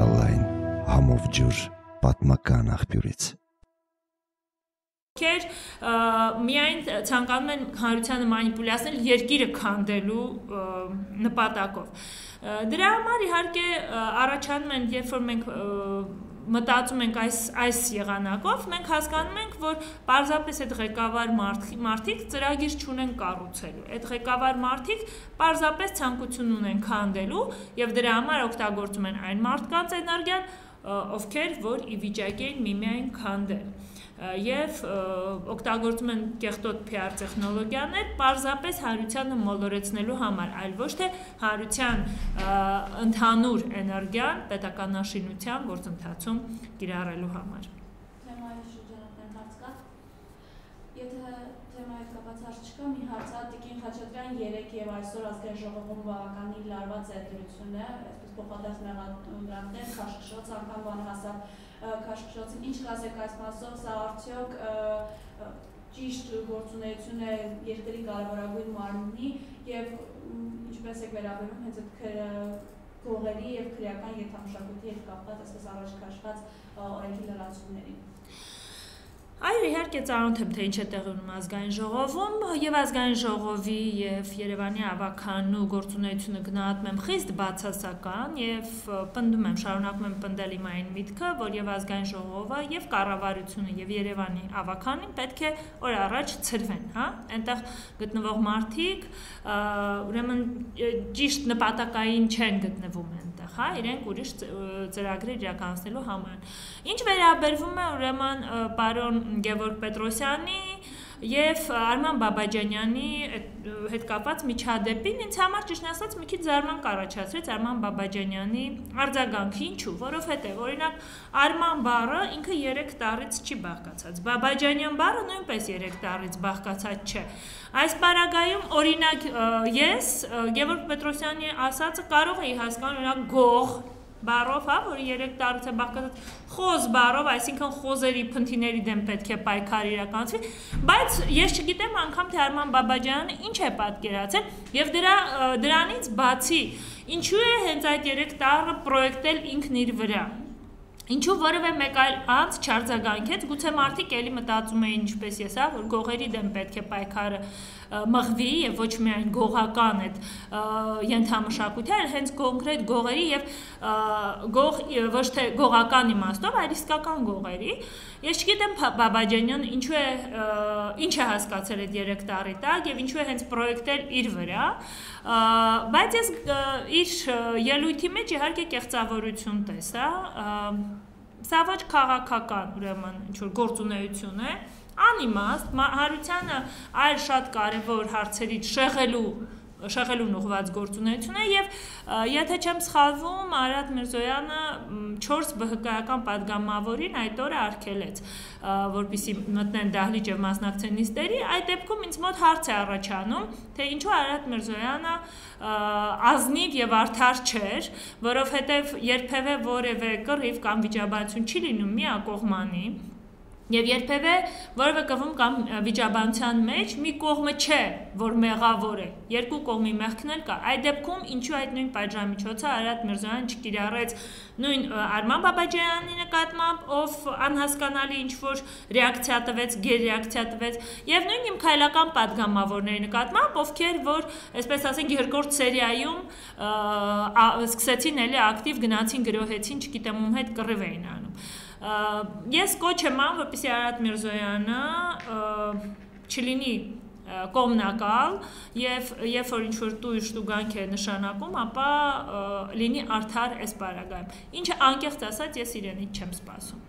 կրիստալային համով ջուր պատմական աղբյուրից քեր միայն ցանկանում են հանրությանը մանիպուլյացնել երկիրը քանդելու նպատակով։ Դրա համար իհարկե առաջանում են, երբ որ մենք մտածում ենք այս այս եղանակով, մենք հասկանում ենք, որ պարզապես այդ ղեկավար մարդիկ ծրագիր չունեն կառուցելու։ Այդ ղեկավար մարդիկ պարզապես ցանկություն ունեն քանդելու եւ դրա համար օգտագործում են այն մարդկանց էներգիան, ովքեր որ ի վիճակի են միմիայն քանդել եւ օգտագործում են կեղտոտ PR տեխնոլոգիաներ պարզապես հարությանը մոլորեցնելու համար, այլ ոչ թե հարության ընդհանուր էներգիան պետականաշինության գործընթացում կիրառելու համար։ Թեմայի շրջանական հարց կա։ Եթե թեմայի կապված հարց չկա, մի հարց է Տիկին Խաչատրյան 3 եւ այսօր ազգային ժողովում բավականին լարված է դրություն է, այսպես փոխադարձ մեղադրանքներ, քաշքշոց անգամ բանը հասավ քաշքշոցին ինչ կասեք այս մասով, սա արդյոք ճիշտ գործունեություն է երկրի կարևորագույն մարմնի եւ ինչպես է վերաբերում հենց այդ գողերի եւ քրեական եթամշակույթի հետ կապված այսպես առաջ քաշված օրենքի լրացումներին։ Այո, իհարկե ծանոթ եմ թե ինչ է տեղի ունենում ազգային ժողովում եւ ազգային ժողովի եւ Երևանի ավականու գործունեությունը գնահատում եմ խիստ բացասական եւ պնդում եմ, շարունակում եմ պնդել իմ այն միտքը, որ եւ ազգային ժողովը եւ կառավարությունը եւ Երևանի ավականին պետք է օր առաջ ծրվեն, հա? Այնտեղ գտնվող մարդիկ ուրեմն ճիշտ նպատակային չեն գտնվում այնտեղ, հա? Իրենք ուրիշ ծրագրեր իրականացնելու համար։ Ինչ վերաբերվում է ուրեմն պարոն Գևորգ Պետրոսյանի եւ Արման Բաբաջանյանի հետ կապված միջադեպին ինձ համար ճիշտ ասած մի քիչ զարմանք առաջացրեց Արման Բաբաջանյանի արձագանքը ինչու որովհետեւ օրինակ Արման բառը ինքը 3 տարից չի բաղկացած Բաբաջանյան բառը նույնպես 3 տարից բաղկացած չէ այս պարագայում օրինակ ես Գևորգ Պետրոսյանի ասածը կարող էի հասկանալ օրինակ գող բառով, հա, որը 3 տարուց է բաղկացած խոզ բառով, այսինքն խոզերի փնթիների դեմ պետք է պայքար իրականացվի, բայց ես չգիտեմ անգամ թե Արման Բաբաջյանը ինչ է պատկերացել եւ դրա դրանից բացի ինչու է հենց այդ 3 տարը պրոյեկտել ինքն իր վրա Ինչու որևէ մեկ այլ անց չարձագանքեց, գուցե մարդիկ էլի մտածում էին ինչպես ես, հա, որ գողերի դեմ պետք է պայքարը մղվի եւ ոչ միայն գողական այդ ենթամշակույթը, այլ հենց կոնկրետ գողերի եւ գող ոչ թե գողական իմաստով, այլ իսկական գողերի։ Ես չգիտեմ Բաբաջանյան ինչու է ինչ է հասկացել այդ 3 տարի տակ եւ ինչու է հենց պրոյեկտել իր վրա, բայց ես իր ելույթի մեջ իհարկե կեղծավորություն տեսա, սա ոչ քաղաքական ուրեմն ինչ որ գործունեություն է, անիմաստ հարությանը այլ շատ կարևոր հարցերից շեղելու շեղելուն ուղված գործունեություն է եւ եթե չեմ սխալվում Արադ Միրզոյանը 4 ԲՀԿ-ական падգամավորին այդ օրը արգելեց որբիսի մտնեն դահլիճ եւ մասնակցեն նիստերի այդ դեպքում ինձ մոտ հարց է առաջանում թե ինչու Արադ Միրզոյանը ազնիվ եւ արդար չէր որովհետեւ երբեւե որևէ կռիվ կամ վիճաբանություն չի լինում միակողմանի Եվ երբևէ որևէ կվում կամ վիճաբանության մեջ մի կողմը չէ, որ մեղավոր է։ Երկու կողմի մեղքն էլ կա։ Այդ դեպքում ինչու այդ նույն պատժամիջոցը Արարատ Միրզոյանը չկիրառեց նույն Արման Բաբաջյանի նկատմամբ, ով անհասկանալի ինչ որ ռեակցիա տվեց, գերռեակցիա տվեց, եւ նույն իմ քայլական падգամավորների նկատմամբ, ովքեր որ, այսպես ասենք, երկրորդ սերիայում սկսեցին էլի ակտիվ գնացին գրոհեցին, չգիտեմ ում հետ կռիվ էին անում։ Ես կոչ եմ ան, որպես որպեսզի Արադ Միրզոյանը չլինի կողմնակալ եւ երբ որ ինչ որ տույր շտուգանք է նշանակում, ապա լինի արդար այս բարագայում։ Ինչը անկեղծ ասած ես իրենից չեմ սպասում։